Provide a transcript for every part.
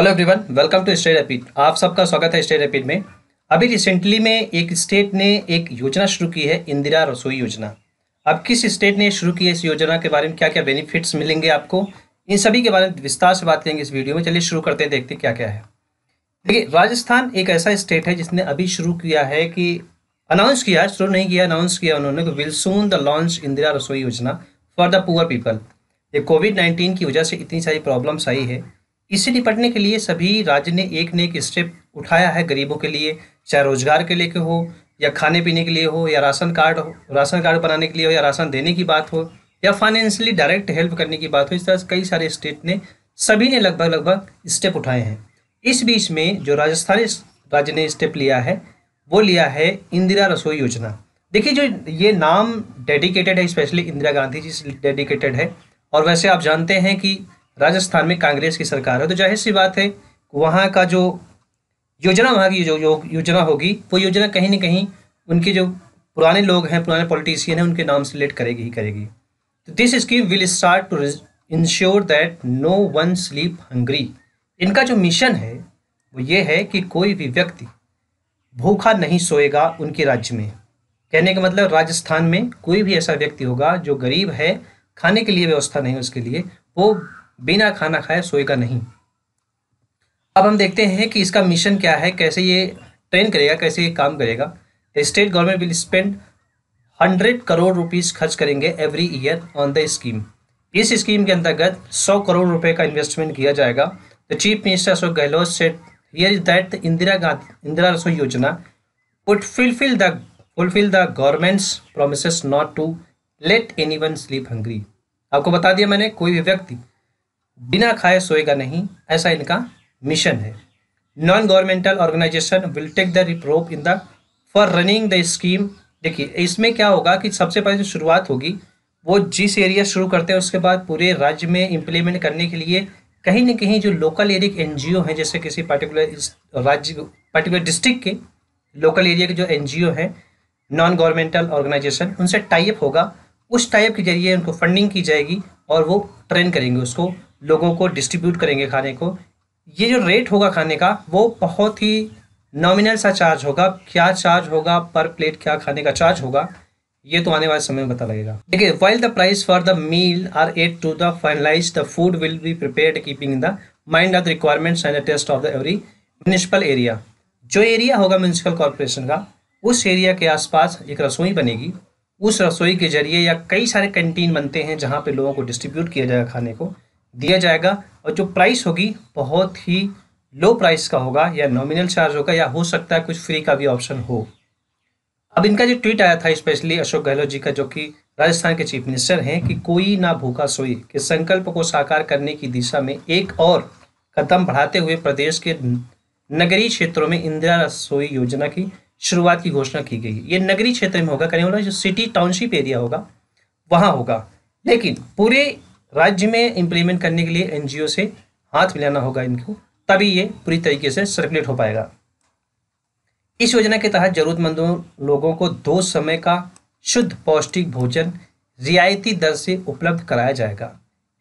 Hello everyone welcome to state rapid आप सबका स्वागत है स्टेट रैपिड में। अभी रिसेंटली में एक स्टेट ने एक योजना शुरू की है, इंदिरा रसोई योजना। अब किस स्टेट ने शुरू की है इस योजना के बारे में क्या क्या बेनिफिट्स मिलेंगे आपको? इन सभी के बारे में विस्तार से बात करेंगे इस वीडियो में। चलिए शुरू करते हैं, देखते क्या क्या है। देखिए, राजस्थान एक ऐसा स्टेट है जिसने अभी शुरू किया है कि अनाउंस किया, शुरू नहीं किया अनाउंस किया उन्होंने will soon the launch Indira Rasoi Yojana for the poor people ये कोविड नाइन्टीन की वजह से इतनी सारी प्रॉब्लम्स आई है। इससे निपटने के लिए सभी राज्य ने एक ने एक स्टेप उठाया है, गरीबों के लिए, चाहे रोज़गार के लिए हो, या खाने पीने के लिए हो, या राशन कार्ड हो, राशन कार्ड बनाने के लिए हो, या राशन देने की बात हो, या फाइनेंशियली डायरेक्ट हेल्प करने की बात हो, इस तरह से कई सारे स्टेट ने, सभी ने लगभग लगभग स्टेप उठाए हैं। इस बीच में जो राजस्थानी राज्य ने स्टेप लिया है, वो लिया है इंदिरा रसोई योजना। देखिए जो ये नाम डेडिकेटेड है स्पेशली इंदिरा गांधी जी से डेडिकेटेड है, और वैसे आप जानते हैं कि राजस्थान में कांग्रेस की सरकार है तो ज़ाहिर सी बात है, वहाँ का जो योजना वहाँ की जो योजना होगी, वो योजना कहीं ना कहीं उनके जो पुराने लोग हैं, पुराने पॉलिटिशियन हैं, उनके नाम से रिलेट करेगी ही करेगी। तो this scheme will start to ensure that no one sleep hungry इनका जो मिशन है, वो ये है कि कोई भी व्यक्ति भूखा नहीं सोएगा उनके राज्य में। कहने का मतलब राजस्थान में कोई भी ऐसा व्यक्ति होगा जो गरीब है, खाने के लिए व्यवस्था नहीं उसके लिए, वो बिना खाना खाए सोएगा नहीं। अब हम देखते हैं कि इसका मिशन क्या है, कैसे ये ट्रेन करेगा, कैसे ये काम करेगा। State government will spend hundred crore rupees खर्च करेंगे every year on the scheme इस स्कीम के अंतर्गत सौ करोड़ रुपए का इन्वेस्टमेंट किया जाएगा। The chief minister Ashok Gehlot said here is that Indira Gandhi, Indira Rasoi Yojana would fulfil the fulfil the government's promise not to let any one sleep hungry आपको बता दिया मैंने, कोई भी व्यक्ति बिना खाए सोएगा नहीं, ऐसा इनका मिशन है। Non governmental organisation will take the रिप्रोप in the for running the scheme देखिए, इसमें क्या होगा कि सबसे पहले जो शुरुआत होगी, वो जिस एरिया शुरू करते हैं, उसके बाद पूरे राज्य में इम्प्लीमेंट करने के लिए कहीं ना कहीं जो लोकल एरिया के एन हैं, जैसे किसी पर्टिकुलर राज्य पर्टिकुलर डिस्ट्रिक्ट के लोकल एरिया के जो एन हैं नॉन गवर्नमेंटल ऑर्गेनाइजेशन उनसे टाइप होगा। उस टाइप के ज़रिए उनको फंडिंग की जाएगी और वो ट्रेन करेंगे, उसको लोगों को डिस्ट्रीब्यूट करेंगे खाने को। ये जो रेट होगा खाने का, वो बहुत ही नॉमिनल सा चार्ज होगा। क्या चार्ज होगा पर प्लेट क्या खाने का चार्ज होगा, ये तो आने वाले समय में पता लगेगा। देखिए while the price for the meal are at to the finalise the food will be prepared keeping the mind of the requirements and the taste of the every municipal area जो एरिया होगा municipal corporation का, उस area के आसपास एक रसोई बनेगी। उस रसोई के ज़रिए या कई सारे कैंटीन बनते हैं जहाँ पे लोगों को डिस्ट्रीब्यूट किया जाएगा खाने को। दिया जाएगा और जो प्राइस होगी बहुत ही लो प्राइस का होगा या नॉमिनल चार्ज होगा या हो सकता है कुछ फ्री का भी ऑप्शन हो। अब इनका जो ट्वीट आया था स्पेशली अशोक गहलोत जी का, जो कि राजस्थान के चीफ मिनिस्टर हैं, कि कोई ना भूखा सोई के संकल्प को साकार करने की दिशा में एक और कदम बढ़ाते हुए प्रदेश के नगरीय क्षेत्रों में इंदिरा रसोई योजना की शुरुआत की घोषणा की गई। ये नगरीय क्षेत्र में होगा वाला जो सिटी टाउनशिप एरिया होगा, वहाँ होगा। लेकिन पूरे राज्य में इम्प्लीमेंट करने के लिए एनजीओ से हाथ मिलाना होगा इनको, तभी ये पूरी तरीके से सर्कुलेट हो पाएगा। इस योजना के तहत जरूरतमंदों लोगों को दो समय का शुद्ध पौष्टिक भोजन रियायती दर से उपलब्ध कराया जाएगा।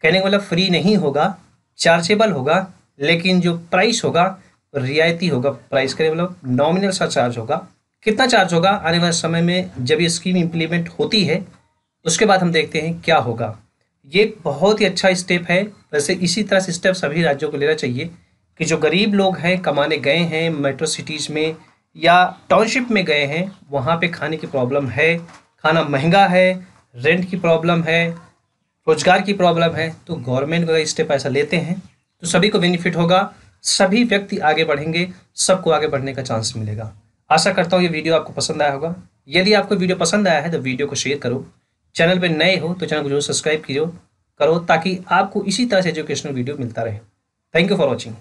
कहने का मतलब फ्री नहीं होगा चार्जेबल होगा, लेकिन जो प्राइस होगा रियायती होगा। प्राइस का मतलब नॉमिनल सा चार्ज होगा। कितना चार्ज होगा? आने वाले समय में जब ये स्कीम इम्प्लीमेंट होती है, उसके बाद हम देखते हैं क्या होगा। ये बहुत ही अच्छा स्टेप है। वैसे इसी तरह से स्टेप सभी राज्यों को लेना चाहिए कि जो गरीब लोग हैं, कमाने गए हैं मेट्रो सिटीज़ में या टाउनशिप में गए हैं, वहाँ पे खाने की प्रॉब्लम है, खाना महँगा है रेंट की प्रॉब्लम है, रोज़गार की प्रॉब्लम है तो गवर्नमेंट अगर स्टेप ऐसा लेते हैं तो सभी को बेनिफिट होगा, सभी व्यक्ति आगे बढ़ेंगे, सबको आगे बढ़ने का चांस मिलेगा। आशा करता हूँ ये वीडियो आपको पसंद आया होगा। यदि आपको वीडियो पसंद आया है तो वीडियो को शेयर करो। चैनल पर नए हो तो चैनल को ज़रूर सब्सक्राइब कीजिए करो ताकि आपको इसी तरह से एजुकेशनल वीडियो मिलता रहे। Thank you for watching